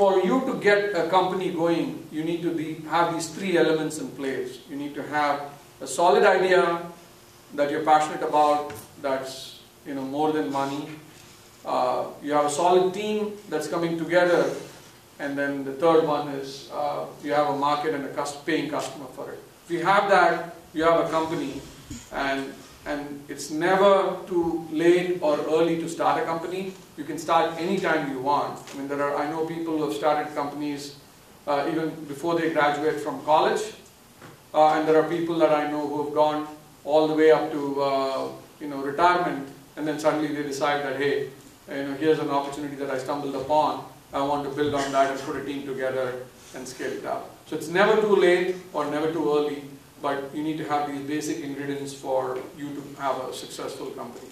for you to get a company going, you need to be, have these three elements in place. You need to have a solid idea that you're passionate about, that's you know more than money. Uh, you have a solid team that's coming together, and then the third one is uh, you have a market and a paying customer for it. If you have that, you have a company, and and it's never too late or early to start a company. You can start anytime you want. I mean, there are I know people who have started companies uh, even before they graduate from college, uh, and there are people that I know who have gone all the way up to uh, you know retirement, and then suddenly they decide that hey, you know here's an opportunity that I stumbled upon. I want to build on that and put a team together and scale it up. So it's never too late or never too early but you need to have these basic ingredients for you to have a successful company.